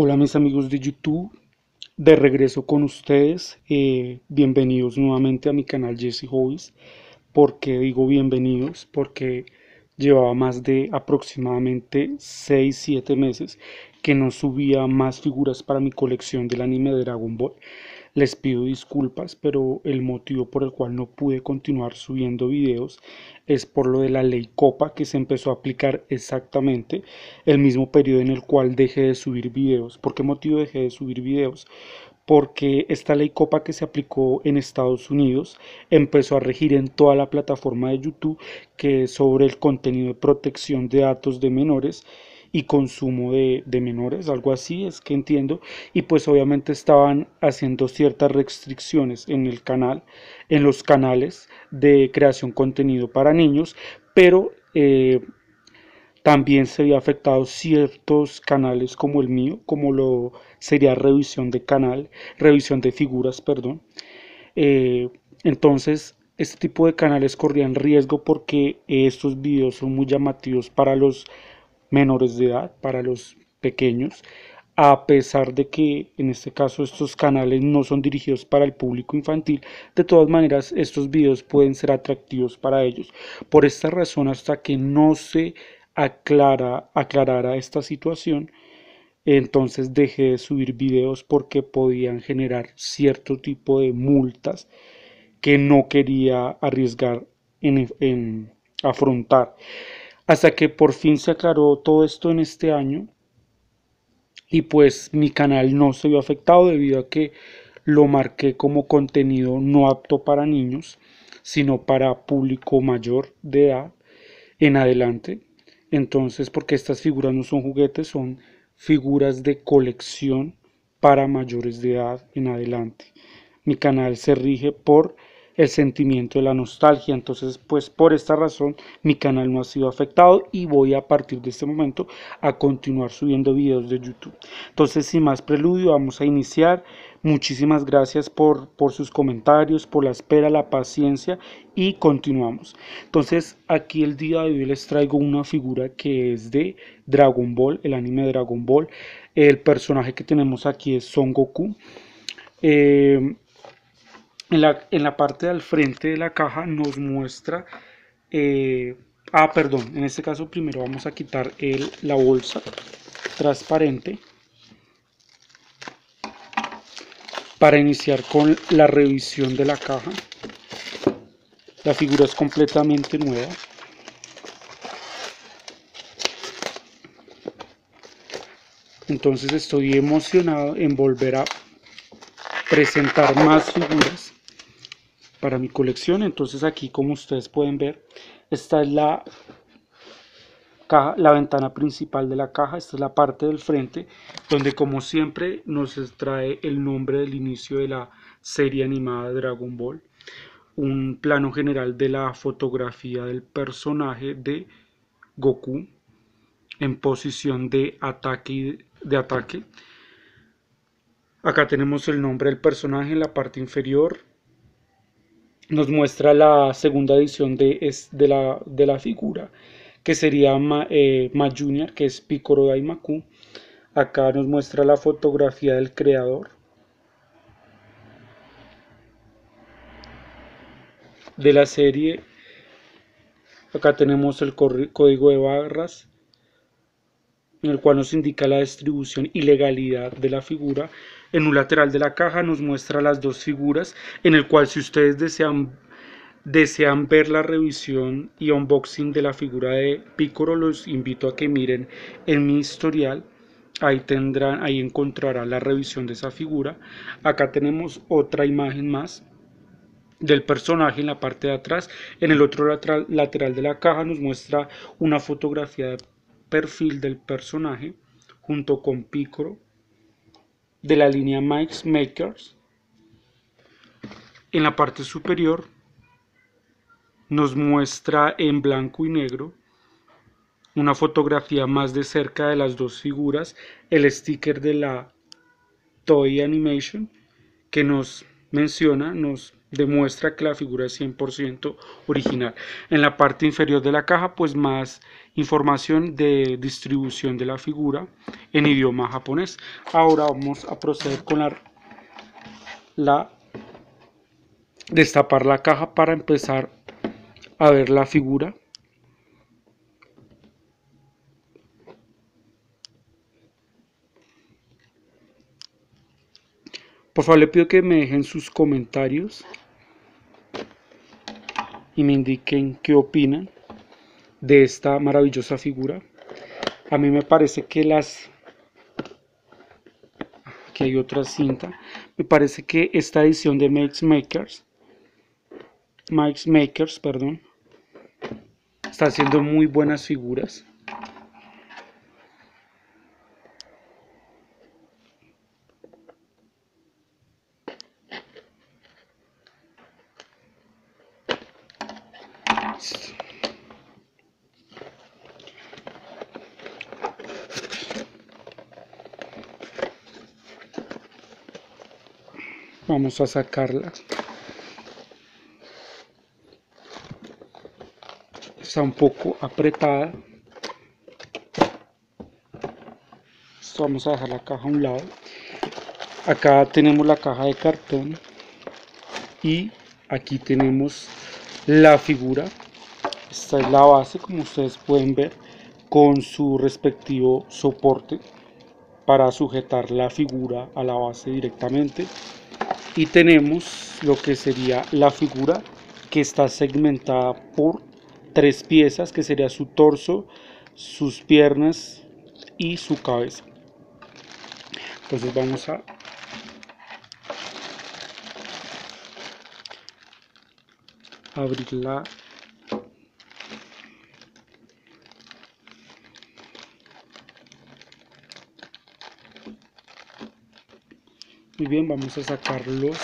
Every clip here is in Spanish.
Hola mis amigos de YouTube, de regreso con ustedes, eh, bienvenidos nuevamente a mi canal Jesse Hobbies. ¿Por qué digo bienvenidos? Porque llevaba más de aproximadamente 6-7 meses que no subía más figuras para mi colección del anime de Dragon Ball. Les pido disculpas, pero el motivo por el cual no pude continuar subiendo videos es por lo de la ley Copa que se empezó a aplicar exactamente el mismo periodo en el cual dejé de subir videos. ¿Por qué motivo dejé de subir videos? porque esta ley COPA que se aplicó en Estados Unidos empezó a regir en toda la plataforma de YouTube que es sobre el contenido de protección de datos de menores y consumo de, menores, algo así es que entiendo, y pues obviamente estaban haciendo ciertas restricciones en el canal, en los canales de creación contenido para niños, pero eh, también se había afectado ciertos canales como el mío, como lo sería revisión de canal, revisión de figuras, perdón. Eh, entonces, este tipo de canales corrían riesgo porque estos videos son muy llamativos para los menores de edad, para los pequeños, a pesar de que en este caso estos canales no son dirigidos para el público infantil, de todas maneras estos videos pueden ser atractivos para ellos. Por esta razón, hasta que no se aclara, aclarara esta situación, entonces dejé de subir videos porque podían generar cierto tipo de multas que no quería arriesgar en, en afrontar. Hasta que por fin se aclaró todo esto en este año y pues mi canal no se vio afectado debido a que lo marqué como contenido no apto para niños, sino para público mayor de edad en adelante. Entonces, porque estas figuras no son juguetes, son figuras de colección para mayores de edad en adelante. Mi canal se rige por el sentimiento de la nostalgia. Entonces, pues por esta razón mi canal no ha sido afectado y voy a partir de este momento a continuar subiendo videos de YouTube. Entonces, sin más preludio, vamos a iniciar. Muchísimas gracias por, por sus comentarios, por la espera, la paciencia y continuamos. Entonces, aquí el día de hoy les traigo una figura que es de Dragon Ball, el anime de Dragon Ball. El personaje que tenemos aquí es Son Goku. Eh, en la, parte del frente de la caja nos muestra, eh, ah perdón, en este caso primero vamos a quitar el, la bolsa transparente para iniciar con la revisión de la caja. La figura es completamente nueva. Entonces estoy emocionado en volver a presentar más figuras para mi colección. Entonces aquí como ustedes pueden ver, esta es la, la ventana principal de la caja, esta es la parte del frente, donde como siempre nos trae el nombre del inicio de la serie animada Dragon Ball, un plano general de la fotografía del personaje de Goku en posición de ataque, de ataque. Acá tenemos el nombre del personaje en la parte inferior, nos muestra la segunda edición de, de, la, de la, figura, que sería Ma, eh, Junior, que es Picoro Daimaku. Acá nos muestra la fotografía del creador. De la serie, acá tenemos el código de barras, en el cual nos indica la distribución y legalidad de la figura en un lateral de la caja nos muestra las dos figuras, en el cual si ustedes desean, desean ver la revisión y unboxing de la figura de Piccolo, los invito a que miren en mi historial. Ahí tendrán, ahí encontrarán la revisión de esa figura. Acá tenemos otra imagen más del personaje en la parte de atrás. En el otro lateral, lateral de la caja nos muestra una fotografía de perfil del personaje junto con Piccolo de la línea Mike's Makers. En la parte superior nos muestra en blanco y negro una fotografía más de cerca de las dos figuras, el sticker de la Toy Animation que nos menciona, nos demuestra que la figura es 100% original. En la parte inferior de la caja, pues más información de distribución de la figura en idioma japonés. Ahora vamos a proceder con la, la destapar la caja para empezar a ver la figura. Por favor, le pido que me dejen sus comentarios y me indiquen qué opinan de esta maravillosa figura. A mí me parece que las... Aquí hay otra cinta. Me parece que esta edición de Makes Makers, Makes Makers, perdón, está haciendo muy buenas figuras. Vamos a sacarla. Está un poco apretada. vamos a dejar la caja a un lado. Acá tenemos la caja de cartón. Y aquí tenemos la figura. Esta es la base, como ustedes pueden ver, con su respectivo soporte para sujetar la figura a la base directamente. Y tenemos lo que sería la figura que está segmentada por tres piezas que sería su torso sus piernas y su cabeza. Entonces vamos a abrirla Muy bien, vamos a sacarlos.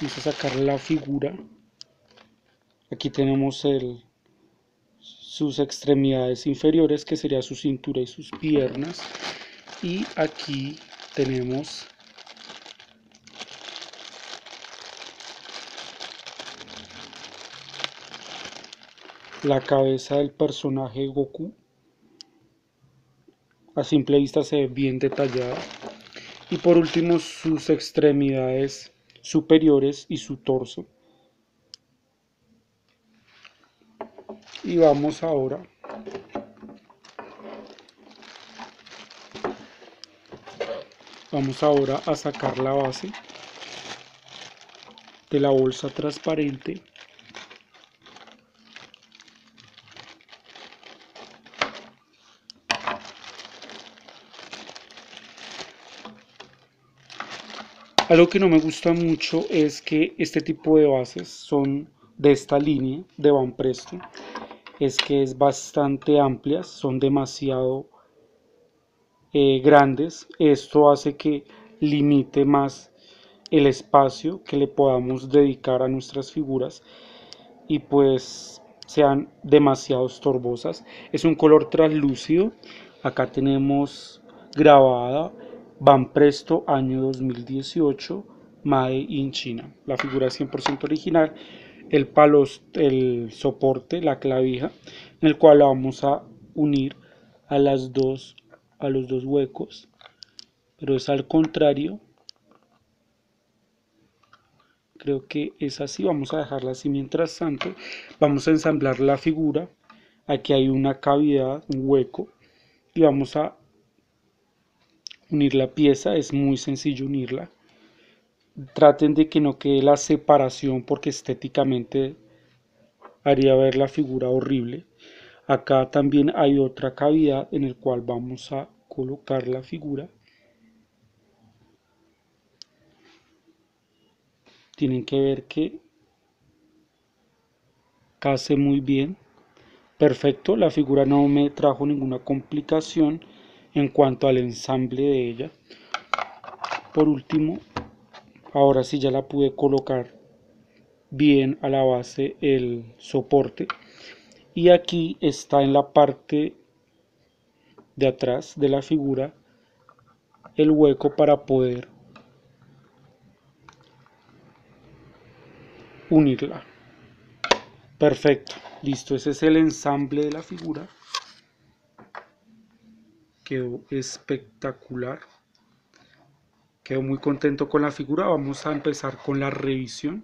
Vamos a sacar la figura. Aquí tenemos el, sus extremidades inferiores, que sería su cintura y sus piernas. Y aquí tenemos la cabeza del personaje Goku a simple vista se ve bien detallada. Y por último sus extremidades superiores y su torso. Y vamos ahora Vamos ahora a sacar la base de la bolsa transparente Algo que no me gusta mucho es que este tipo de bases son de esta línea de Van Presto. Es que es bastante amplias, son demasiado eh, grandes. Esto hace que limite más el espacio que le podamos dedicar a nuestras figuras y pues sean demasiado estorbosas. Es un color translúcido. Acá tenemos grabada Van Presto, año 2018, Made in China. La figura es 100% original. El palo, el soporte, la clavija, en el cual la vamos a unir a las dos, a los dos huecos, pero es al contrario. Creo que es así, vamos a dejarla así. Mientras tanto, vamos a ensamblar la figura. Aquí hay una cavidad, un hueco, y vamos a unir la pieza, es muy sencillo unirla. Traten de que no quede la separación porque estéticamente haría ver la figura horrible. Acá también hay otra cavidad en el cual vamos a colocar la figura. Tienen que ver que case muy bien. Perfecto, la figura no me trajo ninguna complicación en cuanto al ensamble de ella. Por último, ahora sí ya la pude colocar bien a la base el soporte. Y aquí está en la parte de atrás de la figura el hueco para poder unirla. Perfecto, listo, ese es el ensamble de la figura. Quedó espectacular. Quedo muy contento con la figura. Vamos a empezar con la revisión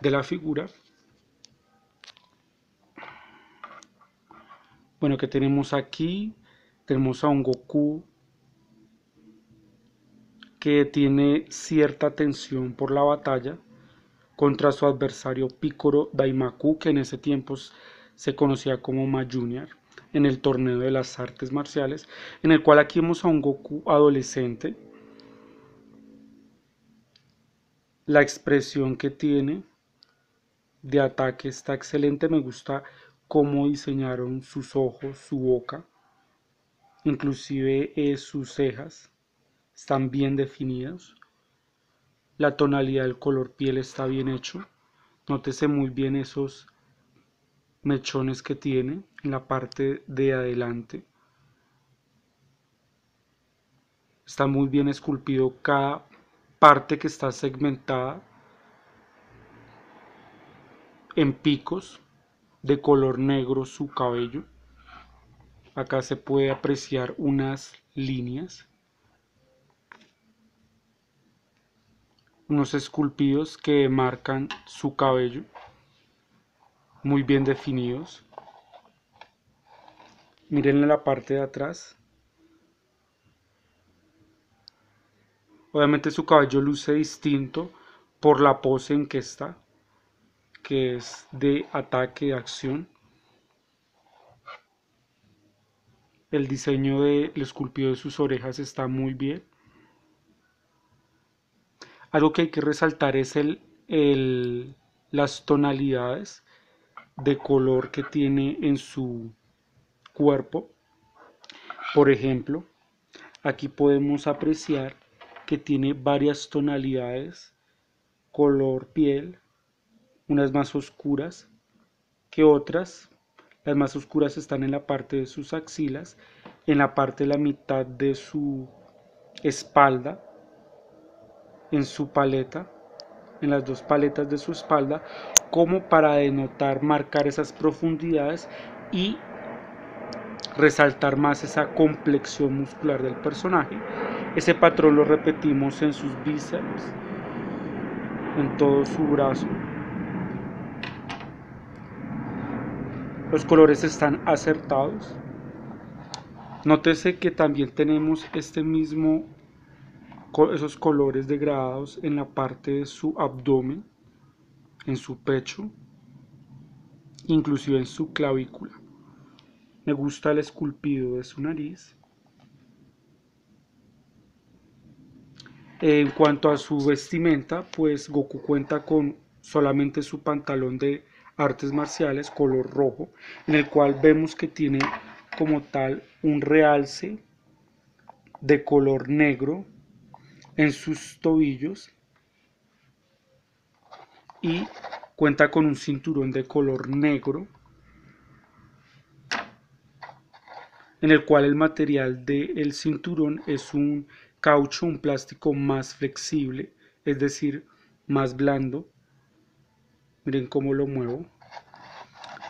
de la figura. Bueno, que tenemos aquí? Tenemos a un Goku que tiene cierta tensión por la batalla contra su adversario Picoro Daimaku, que en ese tiempo se conocía como Ma Junior en el torneo de las artes marciales, en el cual aquí vemos a un Goku adolescente. La expresión que tiene de ataque está excelente, me gusta cómo diseñaron sus ojos, su boca, inclusive eh, sus cejas están bien definidos. La tonalidad del color piel está bien hecho. Nótese muy bien esos mechones que tiene en la parte de adelante. Está muy bien esculpido cada parte que está segmentada en picos de color negro su cabello. Acá se puede apreciar unas líneas, unos esculpidos que marcan su cabello, muy bien definidos. Miren la parte de atrás. Obviamente su cabello luce distinto por la pose en que está que es de ataque de acción. El diseño del esculpido de sus orejas está muy bien. Algo que hay que resaltar es el, las tonalidades de color que tiene en su cuerpo. Por ejemplo, aquí podemos apreciar que tiene varias tonalidades, color piel, unas más oscuras que otras. Las más oscuras están en la parte de sus axilas, en la parte de la mitad de su espalda, en su paleta, en las dos paletas de su espalda, como para denotar, marcar esas profundidades y resaltar más esa complexión muscular del personaje. Ese patrón lo repetimos en sus bíceps, en todo su brazo, Los colores están acertados. Nótese que también tenemos este mismo, esos colores degradados en la parte de su abdomen, en su pecho, inclusive en su clavícula. Me gusta el esculpido de su nariz. En cuanto a su vestimenta, pues Goku cuenta con solamente su pantalón de artes marciales color rojo, en el cual vemos que tiene como tal un realce de color negro en sus tobillos y cuenta con un cinturón de color negro en el cual el material del cinturón es un caucho, un plástico más flexible, es decir, más blando Miren cómo lo muevo.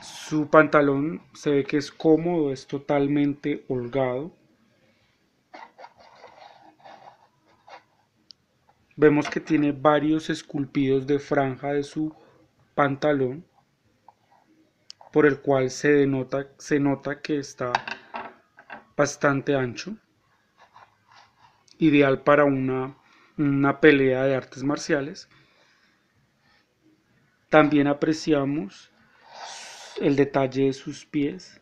Su pantalón se ve que es cómodo, es totalmente holgado. Vemos que tiene varios esculpidos de franja de su pantalón, por el cual se, se nota que está bastante ancho. Ideal para una, una pelea de artes marciales. También apreciamos el detalle de sus pies.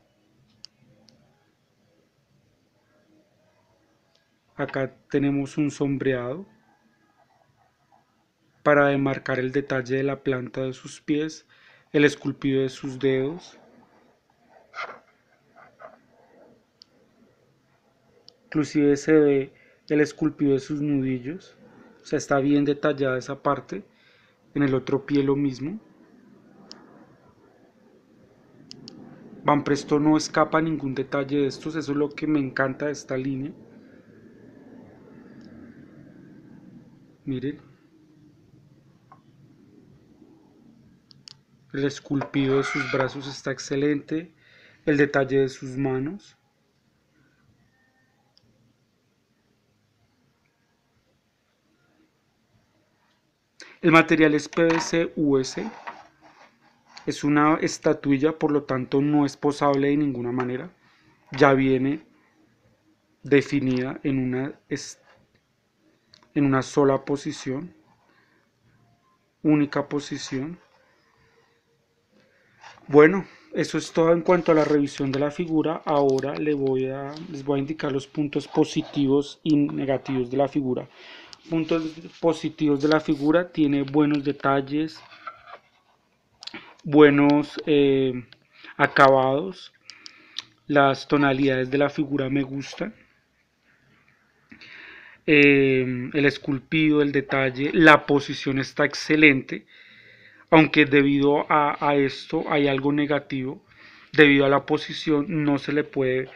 Acá tenemos un sombreado para demarcar el detalle de la planta de sus pies, el esculpido de sus dedos. Inclusive se ve el esculpido de sus nudillos, o sea, está bien detallada esa parte en el otro pie lo mismo. Van Presto no escapa ningún detalle de estos, eso es lo que me encanta de esta línea. Miren. El esculpido de sus brazos está excelente. El detalle de sus manos. El material es PVC US. Es una estatuilla, por lo tanto no es posable de ninguna manera. Ya viene definida en una, en una sola posición, única posición. Bueno, eso es todo en cuanto a la revisión de la figura. Ahora les voy a indicar los puntos positivos y negativos de la figura. Puntos positivos de la figura, tiene buenos detalles, buenos eh, acabados, las tonalidades de la figura me gustan. Eh, el esculpido, el detalle, la posición está excelente, aunque debido a, a, esto hay algo negativo, debido a la posición no se le puede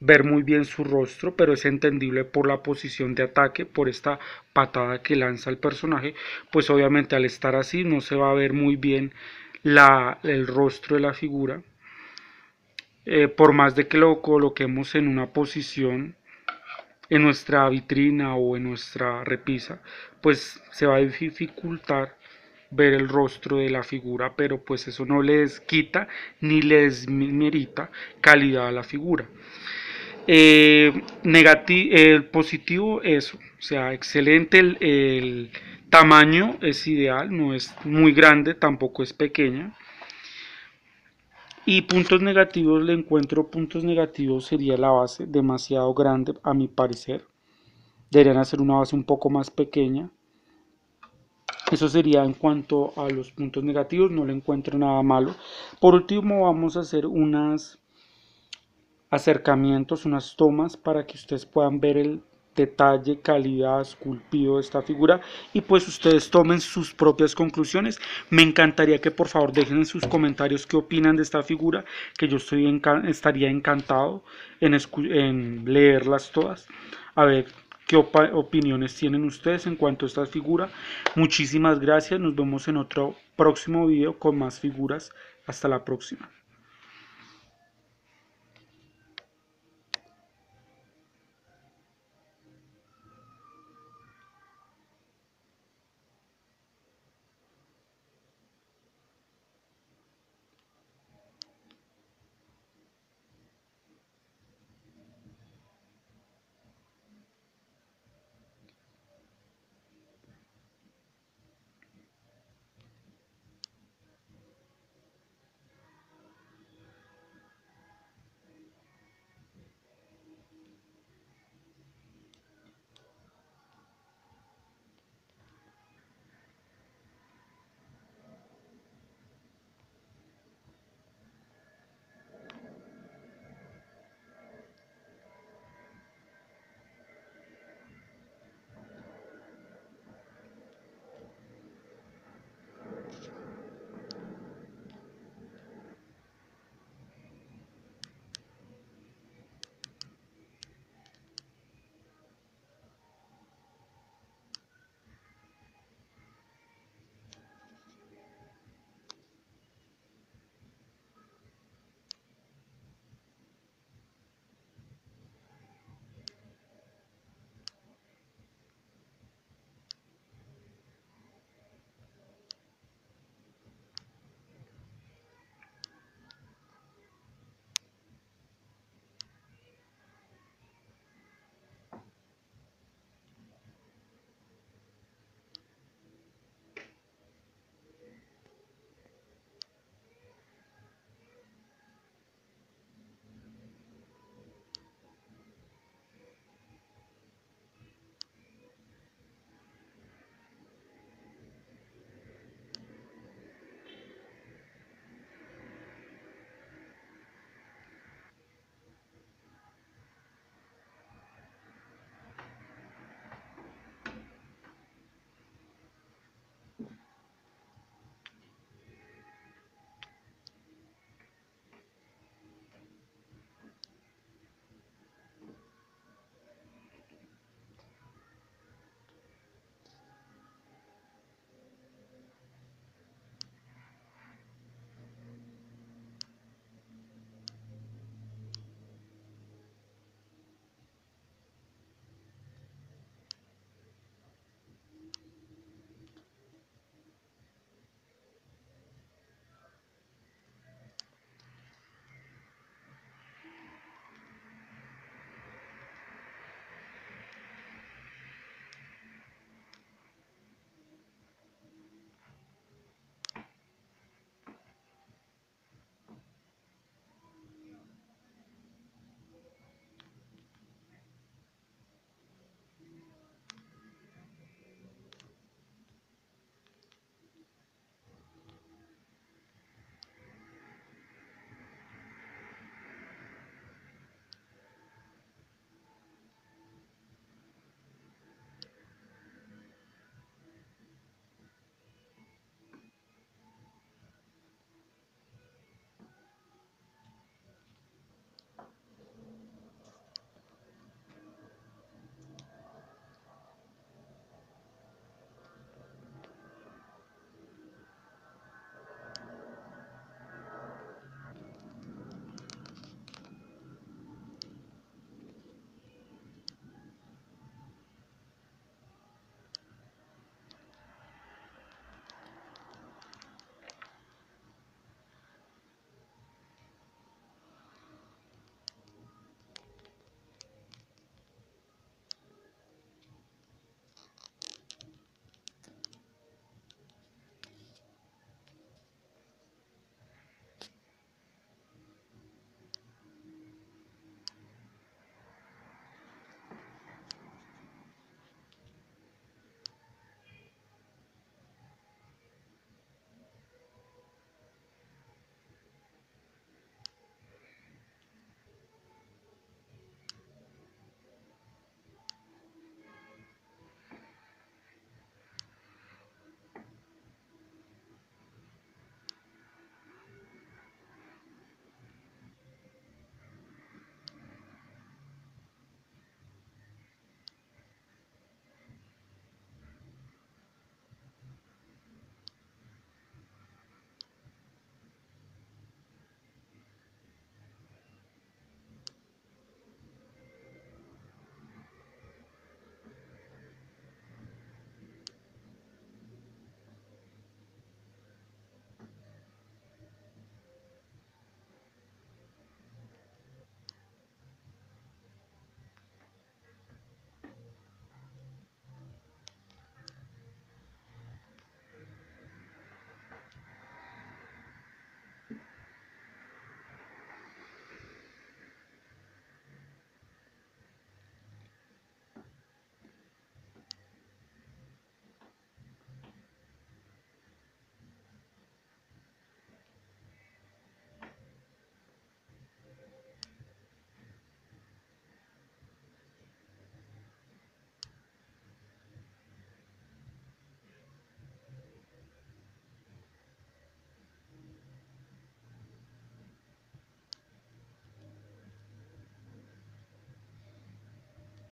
ver muy bien su rostro, pero es entendible por la posición de ataque, por esta patada que lanza el personaje, pues obviamente al estar así no se va a ver muy bien la, el rostro de la figura. Eh, por más de que lo coloquemos en una posición en nuestra vitrina o en nuestra repisa, pues se va a dificultar ver el rostro de la figura, pero pues eso no les quita ni les merita calidad a la figura. Eh, el positivo, eso, o sea, excelente, el, el, tamaño es ideal, no es muy grande, tampoco es pequeña. Y puntos negativos, le encuentro puntos negativos, sería la base demasiado grande a mi parecer. Deberían hacer una base un poco más pequeña. Eso sería en cuanto a los puntos negativos, no le encuentro nada malo. Por último vamos a hacer unas acercamientos, unas tomas para que ustedes puedan ver el detalle, calidad, esculpido de esta figura y pues ustedes tomen sus propias conclusiones. Me encantaría que por favor dejen en sus comentarios qué opinan de esta figura, que yo estoy estaría encantado en, en leerlas todas. A ver qué opiniones tienen ustedes en cuanto a esta figura. Muchísimas gracias, nos vemos en otro próximo video con más figuras. Hasta la próxima.